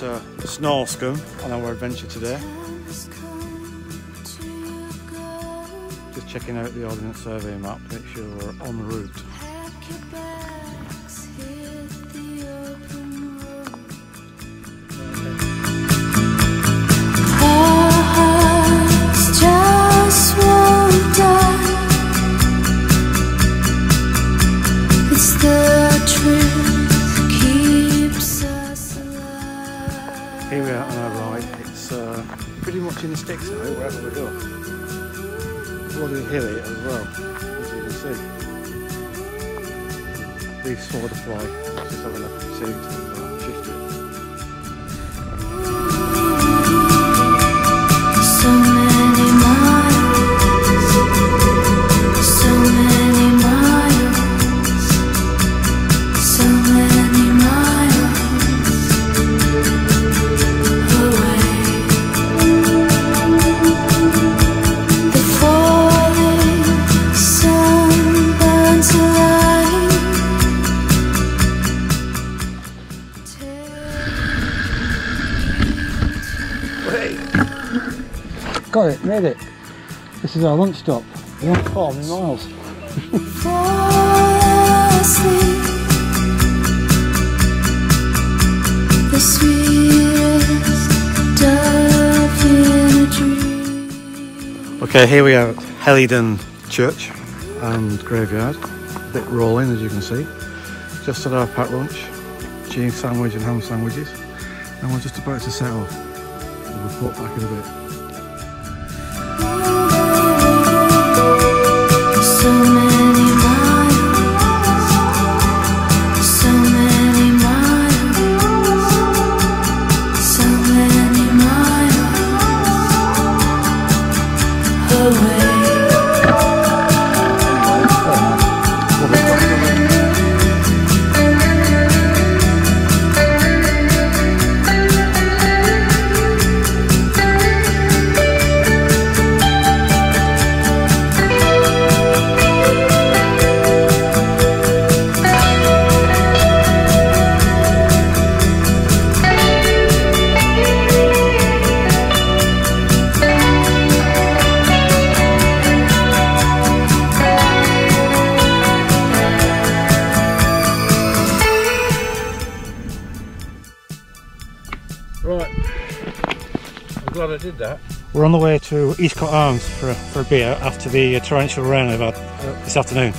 Boscombe on our adventure today. Just checking out the Ordnance Survey map, make sure we're en route. Here we are on our ride. It's uh, pretty much in the sticks now, wherever we go. Bloody hilly as well, as you can see. Big sword to fly. Just have a and uh, Got it, made it. This is our lunch stop. Yeah, four miles. Okay, here we are at Hellidon Church and Graveyard. A bit rolling as you can see. Just had our packed lunch, cheese sandwich and ham sandwiches. And we're just about to set off. We'll report back in a bit. Glad I did that. We're on the way to Eastcote Arms for a, for a beer after the uh, torrential rain I've had uh, this afternoon.